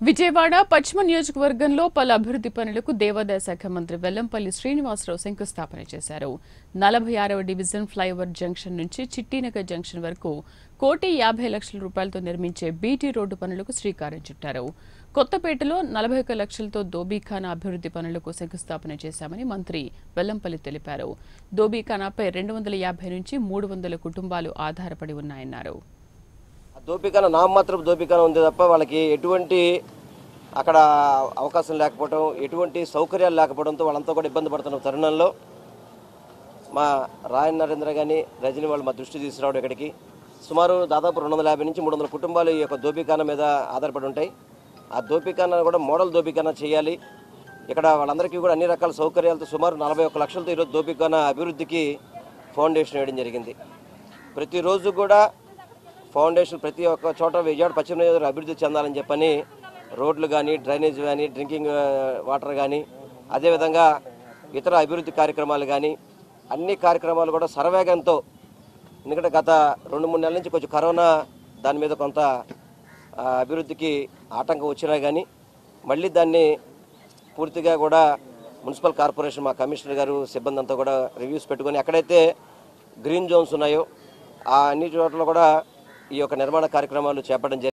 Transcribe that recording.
విజయవాడ పశ్చిమ నియోజకవర్గంలో పలు అభివృద్ధి పనులకు దేవాదాయ శాఖ మంత్రి వెల్లంపల్లి శ్రీనివాసరావు శంకుస్థాపన చేశారు. నలభై ఆరవ డివిజన్ ఫ్లైఓవర్ జంక్షన్ నుంచి చిట్టీనగర్ జంక్షన్ వరకు కోటి యాభై లక్షల రూపాయలతో నిర్మించే బీటీ రోడ్డు పనులకు శ్రీకారం చుట్టారు. కొత్తపేటలో నలభై ఒక్క లక్షలతో దోబీఖానా అభివృద్ధి పనులకు శంకుస్థాపన చేశామని మంత్రి వెల్లంపల్లి తెలిపారు. దోబీఖానాపై రెండు వందల యాభై నుంచి మూడు వందల కుటుంబాలు ఆధారపడి ఉన్నాయన్నారు. దోపికన నామమాత్రపు దోపికన ఉంది తప్ప వాళ్ళకి ఎటువంటి అక్కడ అవకాశం లేకపోవడం ఎటువంటి సౌకర్యాలు లేకపోవడంతో వాళ్ళంతా కూడా ఇబ్బంది పడుతున్న తరుణంలో మా రాయన్ నరేంద్ర కానీ రజని వాళ్ళు మా దృష్టి తీసుకురావడం ఇక్కడికి. సుమారు దాదాపు రెండు వందల యాభై నుంచి మూడు వందల కుటుంబాలు ఈ యొక్క దోపికాన మీద ఆధారపడి ఉంటాయి. ఆ దోపికాన కూడా మోడల్ దోపికాన చేయాలి. ఇక్కడ వాళ్ళందరికీ కూడా అన్ని రకాల సౌకర్యాలతో సుమారు నలభై ఒక్క లక్షలతో ఈరోజు దోపికాన అభివృద్ధికి ఫౌండేషన్ వేయడం జరిగింది. ప్రతిరోజు కూడా ఫౌండేషన్ ప్రతి ఒక్క చోట విజయవాడ పశ్చిమ నియోజకవర్గం అభివృద్ధి చెందాలని చెప్పని రోడ్లు కానీ డ్రైనేజ్ కానీ డ్రింకింగ్ వాటర్ కానీ అదేవిధంగా ఇతర అభివృద్ధి కార్యక్రమాలు కానీ అన్ని కార్యక్రమాలు కూడా సర్వేగంతో ఎందుకంటే గత రెండు మూడు నెలల నుంచి కొంచెం కరోనా దాని మీద కొంత అభివృద్ధికి ఆటంకం వచ్చినా కానీ మళ్ళీ దాన్ని పూర్తిగా కూడా మున్సిపల్ కార్పొరేషన్ మా కమిషనర్ గారు సిబ్బంది అంతా కూడా రివ్యూస్ పెట్టుకొని ఎక్కడైతే గ్రీన్ జోన్స్ ఉన్నాయో ఆ అన్ని చోట్ల కూడా ఈ యొక్క నిర్మాణ కార్యక్రమాలు చేపట్టడం జరిగింది.